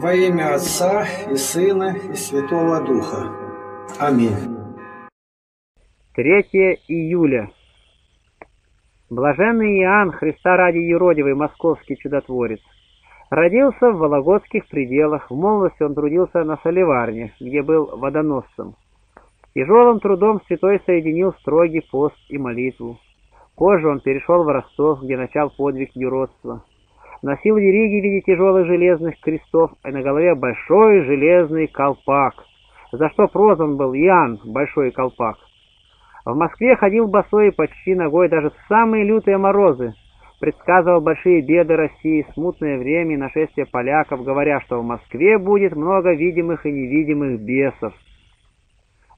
Во имя Отца и Сына и Святого Духа. Аминь. 3 июля. Блаженный Иоанн, Христа ради юродивый, московский чудотворец. Родился в Вологодских пределах, в молодости он трудился на соливарне, где был водоносцем. Тяжелым трудом святой соединил строгий пост и молитву. Позже он перешел в Ростов, где начал подвиг юродства. Носил вериги в виде тяжелых железных крестов, а на голове большой железный колпак, за что прозван был Иоанн Большой Колпак. В Москве ходил босой почти ногой даже в самые лютые морозы, предсказывал большие беды России, смутное время и нашествие поляков, говоря, что в Москве будет много видимых и невидимых бесов.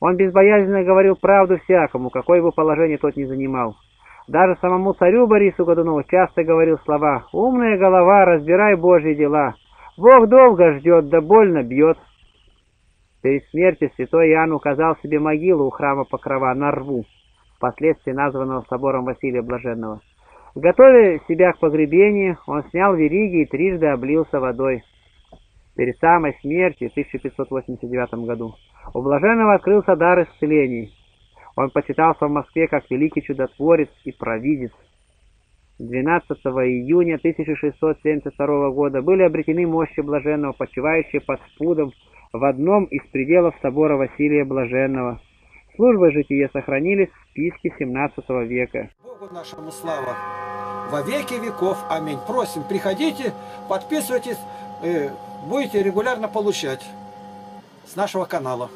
Он безбоязненно говорил правду всякому, какое бы положение тот ни занимал. Даже самому царю Борису Годунову часто говорил слова «Умная голова, разбирай Божьи дела. Бог долго ждет, да больно бьет». Перед смертью святой Иоанн указал себе могилу у храма Покрова на рву, впоследствии названного собором Василия Блаженного. Готовя себя к погребению, он снял вериги и трижды облился водой. Перед самой смертью в 1589 году у Блаженного открылся дар исцелений. Он почитался в Москве как великий чудотворец и провидец. 12 июня 1672 года были обретены мощи Блаженного, почивающие под спудом в одном из пределов собора Василия Блаженного. Службы жития сохранились в списке 17 века. Богу нашему слава во веки веков. Аминь. Просим, приходите, подписывайтесь, э, будете регулярно получать с нашего канала.